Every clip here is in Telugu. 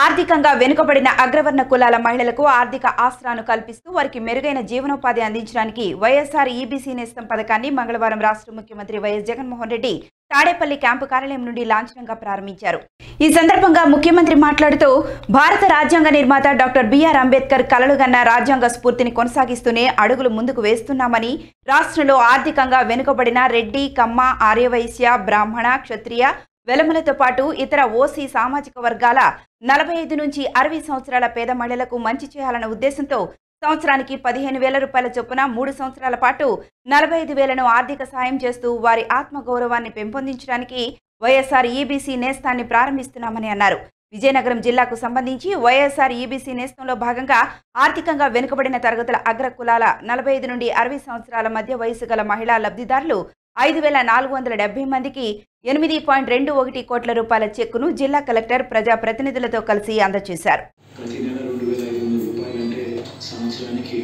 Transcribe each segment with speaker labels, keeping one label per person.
Speaker 1: ఆర్థికంగా వెనుకబడిన అగ్రవర్ణ కులాల మహిళలకు ఆర్థిక ఆసరాను కల్పిస్తూ వారికి మెరుగైన జీవనోపాధి అందించడానికి వైఎస్ఆర్ ఈబీసీ నేస్తం పథకాన్ని మంగళవారం రాష్ట్ర ముఖ్యమంత్రి వైఎస్ జగన్మోహన్ రెడ్డి తాడేపల్లి క్యాంపు కార్యాలయం నుండి లాంఛనంగా ప్రారంభించారు. ఈ సందర్భంగా ముఖ్యమంత్రి మాట్లాడుతూ భారత రాజ్యాంగ నిర్మాత డాక్టర్ బిఆర్ అంబేద్కర్ కలలుగన్న రాజ్యాంగ స్ఫూర్తిని కొనసాగిస్తూనే అడుగులు ముందుకు వేస్తున్నామని రాష్ట్రంలో ఆర్థికంగా వెనుకబడిన రెడ్డి కమ్మ ఆర్యవైశ్య బ్రాహ్మణ క్షత్రియ వెలమలతో పాటు ఇతర ఓసీ సామాజిక వర్గాల నలభై ఐదు నుంచి అరవై సంవత్సరాల పేద మహిళలకు మంచి చేయాలన్న ఉద్దేశంతో సంవత్సరానికి పదిహేను వేల రూపాయల చొప్పున మూడు సంవత్సరాల పాటు నలభై ఐదు వేలను ఆర్థిక సాయం చేస్తూ వారి ఆత్మగౌరవాన్ని పెంపొందించడానికి వైఎస్ఆర్ ఈబీసీ నేస్తాన్ని ప్రారంభిస్తున్నామని అన్నారు. విజయనగరం జిల్లాకు సంబంధించి వైఎస్ఆర్ ఈబీసీ నేస్తంలో భాగంగా ఆర్థికంగా వెనుకబడిన తరగతుల అగ్ర కులాల నలభై ఐదు నుండి అరవై సంవత్సరాల మధ్య వయసు గల మహిళా లబ్ధిదారులు ఐదు వేల నాలుగు వందల డెబ్బై మందికి ఎనిమిది పాయింట్ రెండు ఒకటి కోట్ల రూపాయల చెక్కును జిల్లా కలెక్టర్ ప్రజా ప్రతినిధులతో కలిసి అందజేశారు.
Speaker 2: సంవత్సరానికి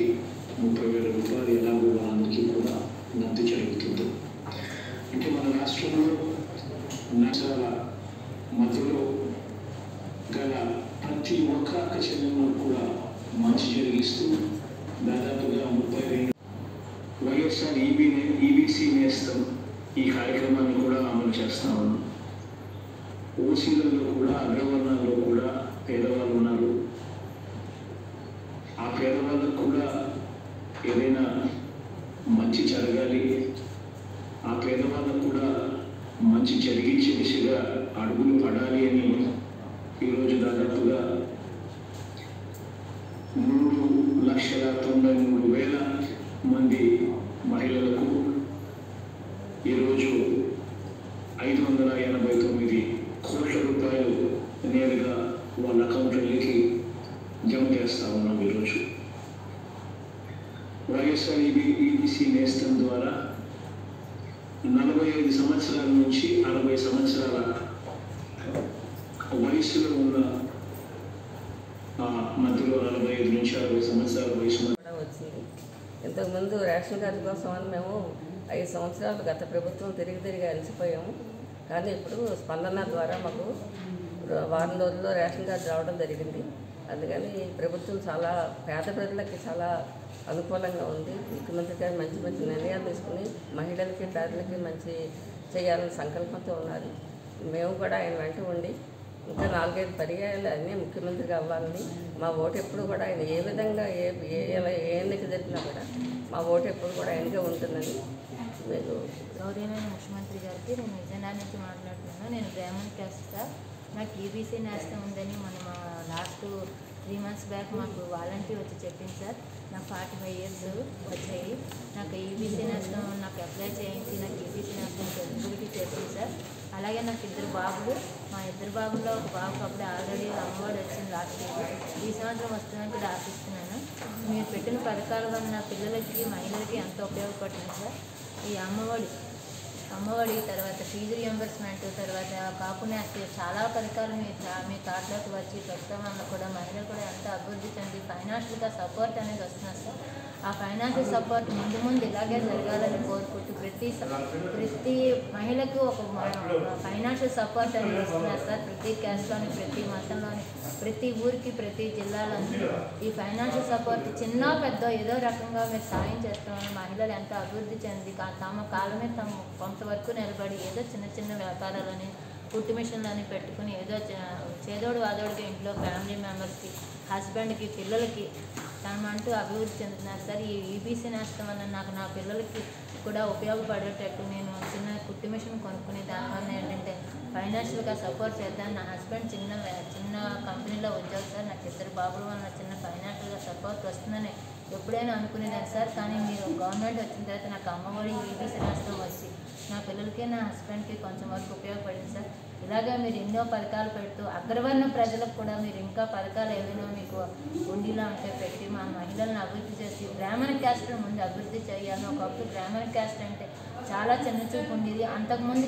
Speaker 2: ముప్పై వేల రూపాయలు ఎలాగో వాళ్ళందరికీ కూడా జరుగుతుంది. అంటే మన రాష్ట్రంలో నగరాల మధ్యలో గల ప్రతి ఒక్క కూడా మంచి జరిగిస్తూ దాదాపుగా ముప్పై రెండు వైఎస్ఆర్ ఈబీ ఈబీసీ నేస్తం ఈ కార్యక్రమాన్ని కూడా అమలు చేస్తా ఉన్నాం. ఓసీలలో కూడా అగ్రవర్ణాల్లో కూడా పేదవాళ్ళు ఉన్నారు. ఆ పేదవాళ్ళకు కూడా ఏదైనా మంచి జరగాలి. ఆ పేదవాళ్ళకు కూడా మంచి జరిగించే దిశగా అడుగులు పడాలి అని ఈరోజు దాదాపుగా మూడు లక్షల తొంభై మూడు వేల మంది మహిళలకు ఈరోజు ఐదు వందల ఎనభై తొమ్మిది కోట్ల రూపాయలు నేరుగా వాళ్ళ అకౌంట్లకి జమ చేస్తా ఉన్నాం ఈరోజు. వైఎస్ఆర్ ఈబీసీ నేస్తం ద్వారా నలభై ఐదు సంవత్సరాల నుంచి అరవై సంవత్సరాల వయసులో ఉన్న ఆ, మధ్యలో నలభై ఐదు నుంచి అరవై సంవత్సరాల వయసు
Speaker 3: ఇంతకుముందు రేషన్ కార్డు కోసం అని మేము ఐదు సంవత్సరాలు గత ప్రభుత్వం తిరిగి తిరిగి అలసిపోయాము. కానీ ఇప్పుడు స్పందన ద్వారా మాకు వారం రోజుల్లో రేషన్ కార్డు రావడం జరిగింది. అందుకని ప్రభుత్వం చాలా పేద ప్రజలకి చాలా అనుకూలంగా ఉంది. ముఖ్యమంత్రి గారు మంచి మంచి నిర్ణయాలు తీసుకుని మహిళలకి పేదలకి మంచి చేయాలని సంకల్పంతో ఉన్నారు. మేము కూడా ఆయన వెంట ఉండి ఇంకా నాలుగైదు పర్యాయాలు అన్నీ ముఖ్యమంత్రి అవ్వాలని. మా ఓటు ఎప్పుడు కూడా ఆయన ఏ విధంగా ఏ ఏ ఎలా ఏ ఎన్నిక జరిగినా కూడా మా ఓటు ఎప్పుడు కూడా ఆయనకే ఉంటుందని మీరు
Speaker 4: గౌరవమైన ముఖ్యమంత్రి గారికి నేను విజయనగరం నుంచి మాట్లాడుతున్నాను. నేను బ్రాహ్మణ్ క్యాస్ట్ సార్. నాకు ఈబీసీ నేస్తం ఉందని మన మా లాస్ట్ త్రీ మంత్స్ బ్యాక్ మాకు వాలంటీర్ వచ్చి చెప్పింది సార్. నాకు ఫార్టీ ఫైవ్ ఇయర్స్ వచ్చాయి. నాకు ఈబీసీ నేస్తం నాకు అప్లై చేయించి నాకు ఈబీసీ నేస్తం గురికి చెప్పింది సార్. అలాగే నాకు ఇద్దరు బాబులు. మా ఇద్దరు బాబుల్లో ఒక బాబుకి అప్పుడే ఆల్రెడీ అమ్మఒడి వచ్చింది లాస్ట్ ఇయర్ ఈ సంవత్సరం వస్తుందని కూడా ఆశిస్తున్నాను. మీరు పెట్టిన పథకాల వల్ల నా పిల్లలకి మహిళలకి ఎంతో ఉపయోగపడుతుంది సార్. ఈ అమ్మఒడి అమ్మఒడి తర్వాత ఫీజు రియంబర్స్మెంట్ తర్వాత కాకునేస్తే చాలా పథకాలు మీ మీ కార్డులోకి వచ్చి పెట్టడం వల్ల కూడా మహిళలు కూడా ఎంత అభివృద్ధి చెంది ఫైనాన్షియల్గా సపోర్ట్ అనేది వస్తున్నారు సార్. ఆ ఫైనాన్షియల్ సపోర్ట్ ముందు ముందు ఇలాగే జరగాలని కోరుకుంటూ ప్రతి ప్రతి మహిళకు ఒక ఫైనాన్షియల్ సపోర్ట్ అనేది ఇస్తున్నారు సార్. ప్రతి క్యాస్ట్లోని ప్రతి మతంలోని ప్రతి ఊరికి ప్రతి జిల్లాలోని ఈ ఫైనాన్షియల్ సపోర్ట్ చిన్న పెద్ద ఏదో రకంగా మీరు సాయం చేస్తామని మహిళలు ఎంతో అభివృద్ధి చెంది తమ కాలమే తమ కొంతవరకు నిలబడి ఏదో చిన్న చిన్న వ్యాపారాలని కుట్టు మిషన్లని పెట్టుకుని ఏదో చేదోడు వాదోడికి ఇంట్లో ఫ్యామిలీ మెంబర్స్కి హస్బెండ్కి పిల్లలకి తనమంటూ అభివృద్ధి చెందుతున్నారు. సార్ ఈ ఈబీసీ నేస్తం వల్ల నాకు నా పిల్లలకి కూడా ఉపయోగపడేటట్టు నేను చిన్న కుట్టు మిషన్ కొనుక్కుని దానివల్ల ఏంటంటే ఫైనాన్షియల్గా సపోర్ట్ చేద్దాం. నా హస్బెండ్ చిన్న చిన్న కంపెనీలో ఉద్యోగం సార్. నాకు ఇద్దరు బాబుల వల్ల చిన్న ఫైనాన్షియల్గా సపోర్ట్ వస్తుందని ఎప్పుడైనా అనుకునేదాన్ని సార్. కానీ మీరు గవర్నమెంట్ వచ్చిన తర్వాత నాకు అమ్మఒడి ఈబీసీ నేస్తం అందుకే నా హస్బెండ్కి కొంచెం వరకు ఉపయోగపడింది సార్. ఇలాగే మీరు ఎన్నో పథకాలు పెడుతూ అగ్రవర్ణ ప్రజలకు కూడా మీరు ఇంకా పథకాలు ఏదైనా మీకు ఉండిలా ఉంటే పెట్టి మా మహిళలను అభివృద్ధి చేసి బ్రాహ్మణ క్యాస్ట్ను ముందు అభివృద్ధి చేయాలి. ఒకప్పుడు బ్రాహ్మణ క్యాస్ట్ అంటే చాలా చిన్న చూపు ఉండేది. అంతకుముందు